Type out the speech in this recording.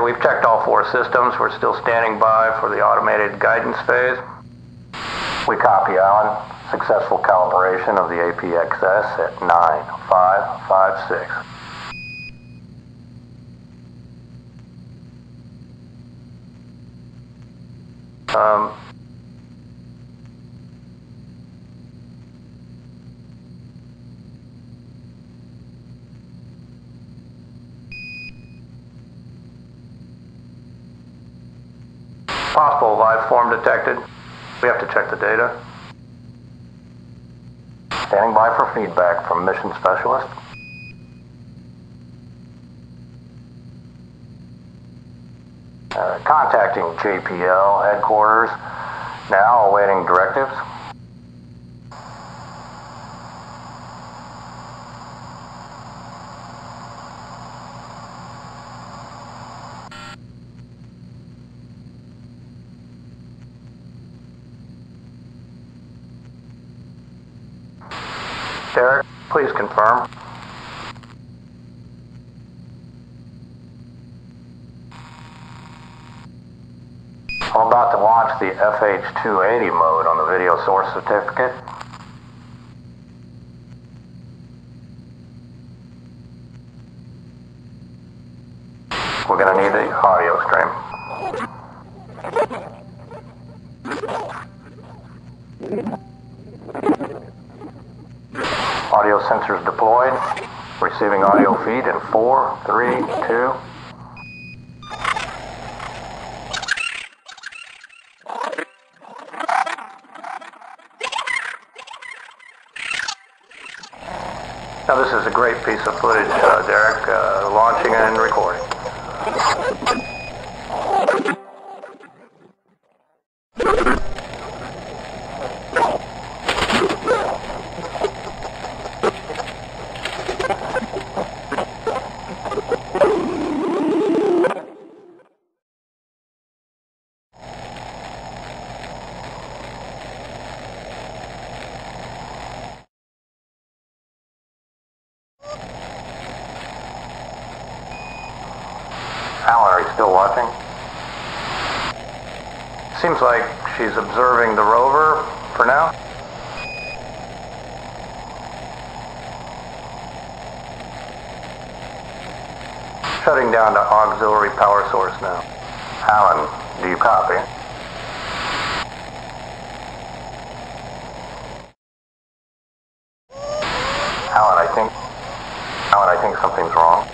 We've checked all four systems. We're still standing by for the automated guidance phase. We copy Alan. Successful calibration of the APXS at 9556. Um, possible life form detected. We have to check the data. Standing by for feedback from mission specialist. Uh, contacting JPL headquarters. Now awaiting directives. Derek, please confirm. I'm about to launch the FH280 mode on the video source certificate. We're gonna need the audio stream. Audio sensors deployed. Receiving audio feed in four, three, two. Now this is a great piece of footage, uh, Derek, uh, launching and recording. Alan, are you still watching? Seems like she's observing the rover for now. Shutting down to auxiliary power source now. Alan, do you copy? Alan, I think... Alan, I think something's wrong.